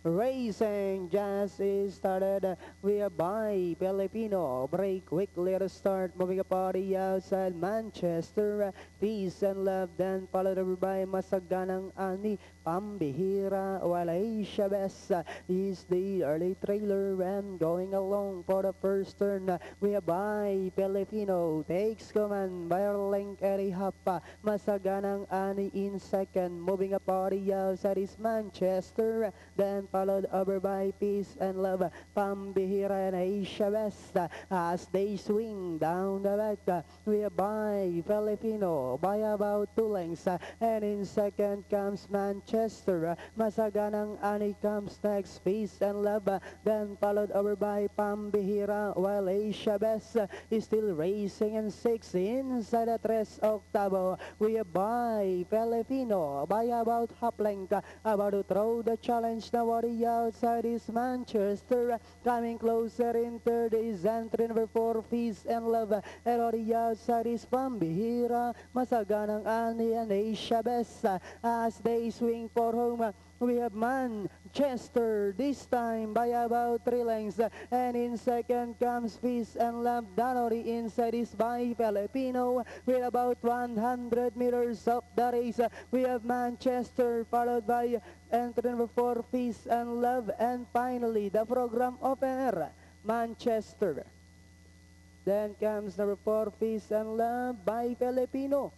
Racing just is started. We are by Filipino. Break quickly the start. Moving a party outside Manchester. Uh, peace and love. Then followed over by Masaganang Ani. Pambihira Walay Chavez is the early trailer and going along for the first turn. We are by Filipino. Takes command by Link Eddie Hapa. Masaganang Ani in second. Moving a party outside is Manchester. Then followed over by Peace and Love, Pambihira and Aisha West as they swing down the back. We are by Filipino by about two lengths and in second comes Manchester. Masaganang Ani comes next, Peace and Love, then followed over by Pambihira while Aisha West is still racing in six inside the tres octavo. We are by Filipino by about half length about to throw the challenge now outside is Manchester. Coming closer in third is entry number four, Peace and Love. And on the outside is Pambihira, Masaganang Ani and Aisha Bessa. As they swing for home, we have Manchester this time by about three lengths. And in second comes Peace and on the inside is by Filipino with about 100 meters of the race. We have Manchester followed by entry number four, Peace and Love. And finally, the program opener, Manchester. Then comes number four, Peace and Love by Filipino.